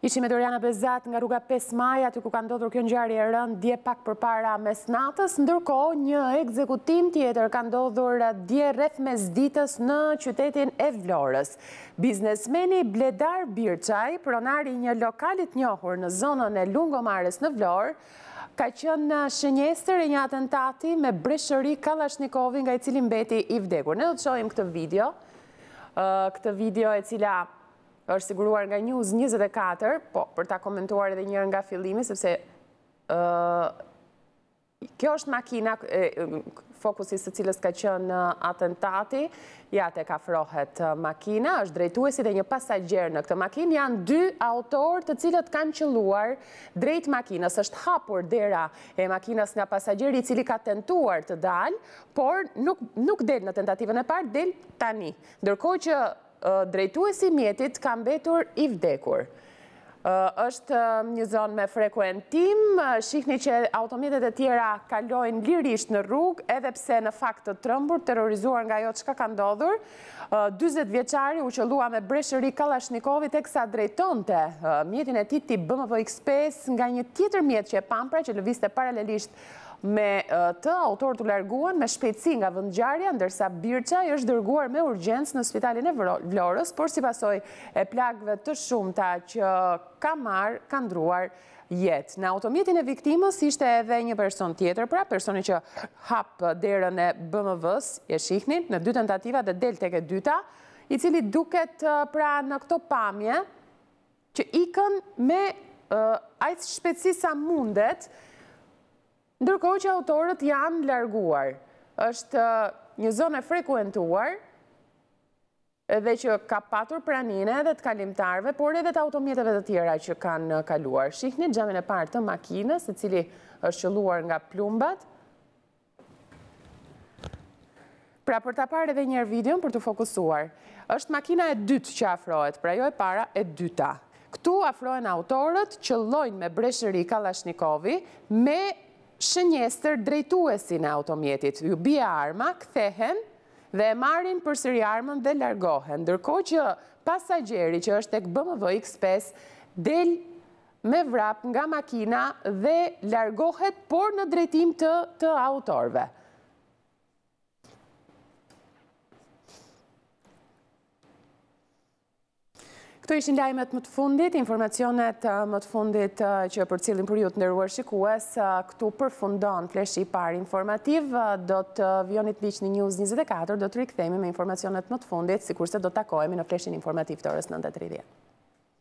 Ishim me Doriana Bezat nga rruga 5 Maj, aty ku ka ndodhur kjo ngjarje e rëndë dje pak përpara mesnatës. Ndërkohë, një ekzekutim tjetër ka ndodhur dje rreth mesditës në qytetin e Vlorës. Biznesmeni Bledar Birçaj, pronari i një lokali të njohur në zonën e Lungomares në Vlorë, ka qenë shënjestër e një atentati me breshëri kallashnikovi nga i cili mbeti i vdekur. Ne do të shohim këtë video, këtë video e cila Është siguruar nga News njëzet e katër, po, për ta komentuar edhe njërë nga fillimi, sepse kjo është makina fokusi i së cilës ka qenë atentati, ja tek afrohet makina, është drejtuesi dhe një pasagjer në këtë makinë, janë dy autorë të cilët kanë qëlluar drejt makinës, është hapur dera e makinës nga pasagjeri i cili ka tentuar të dalë, por nuk del në tentativën e parë, del tani. Ndërkohë që Drejtuesi i mjetit ka mbetur i vdekur. Është një zonë me frekuentim, shihni që automjetet e tjera kalojnë lirisht në rrugë, edhe pse në fakt të trembur, terrorizuar nga ajo çka ka ndodhur. 40 vjeçari u qëllua me breshëri Kallashnikovi teksa drejtonte mjetin e tij tip BMW X5 nga një tjetër mjet që e pamë pra që lëvizte paralelisht Me të, autorët u larguan me shpejtësi nga vendngjarja, ndërsa Birçaj është dërguar me urgjencë në spitalin e Vlorës, por si pasojë e plagëve të shumta që ka marrë, ka ndërruar jetë. Në automjetin e viktimës ishte edhe një person tjetër, pra personi që hap derën e BMW-së, e shihni, në dy tentativa dhe del tek e dyta, i cili duket pra në këto pamje, që ikën me aq shpejtësi sa mundet, ndërkohë që autorët janë larguar. Është një zonë e frekuentuar dhe që ka patur praninë edhe të kalimtarëve, por edhe të automjeteve të tjera që kanë kaluar. Shihni xhamin e parë të makinës, i cili është qëlluar nga plumbat. Pra për ta parë edhe njerë videon për t'u fokusuar. Është makina e dytë që afrohet, pra jo e para e dyta. Këtu afrohen autorët qëllojnë me breshëri kallashnikovi me shënjestër drejtuesin e automjetit. U bie arma, kthehen dhe e marrin përsëri armën dhe largohen. Ndërkohë që pasagjeri që është tek BMW X5 del me vrap nga makina dhe largohet por në drejtim të autorëve. Këto ishin lajmet më të fundit, informacionet eh, më të fundit eh, që përcjellim për ju të nderuar shikues, eh, këtu përfundon fleshi i parë informativ, do të vijoni të ndiqni në News 24, do të rikthehemi me informacionet më të fundit, sikurse do të takohemi në fleshin informativ të orës 9.30.